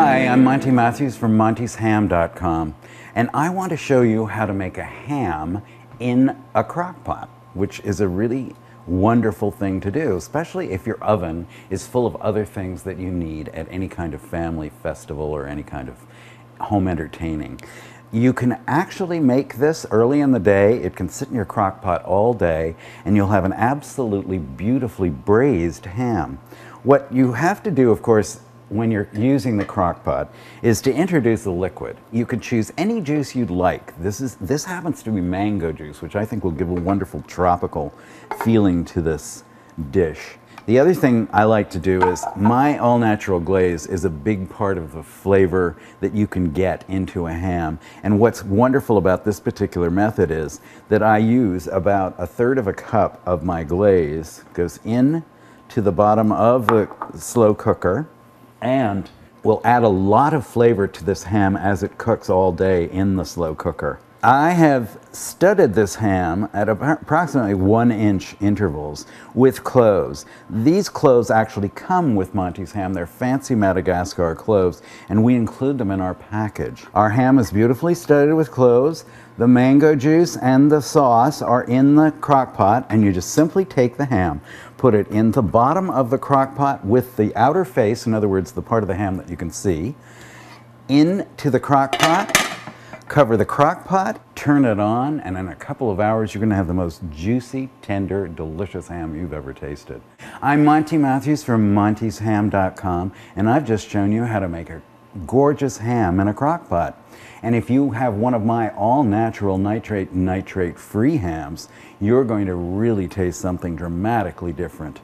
Hi, I'm Monty Matthews from montysham.com, and I want to show you how to make a ham in a crock pot, which is a really wonderful thing to do, especially if your oven is full of other things that you need at any kind of family festival or any kind of home entertaining. You can actually make this early in the day. It can sit in your crock pot all day, and you'll have an absolutely beautifully braised ham. What you have to do, of course, when you're using the crock pot is to introduce the liquid. You could choose any juice you'd like. This, is, this happens to be mango juice, which I think will give a wonderful tropical feeling to this dish. The other thing I like to do is my all natural glaze is a big part of the flavor that you can get into a ham. And what's wonderful about this particular method is that I use about a third of a cup of my glaze goes in to the bottom of the slow cooker and will add a lot of flavor to this ham as it cooks all day in the slow cooker. I have studded this ham at approximately one inch intervals with cloves. These cloves actually come with Monty's ham. They're fancy Madagascar cloves, and we include them in our package. Our ham is beautifully studded with cloves. The mango juice and the sauce are in the crock pot, and you just simply take the ham, put it in the bottom of the crock pot with the outer face, in other words, the part of the ham that you can see, into the crock pot Cover the crock pot, turn it on, and in a couple of hours you're going to have the most juicy, tender, delicious ham you've ever tasted. I'm Monty Matthews from montysham.com, and I've just shown you how to make a gorgeous ham in a crock pot. And if you have one of my all-natural nitrate nitrate free hams, you're going to really taste something dramatically different.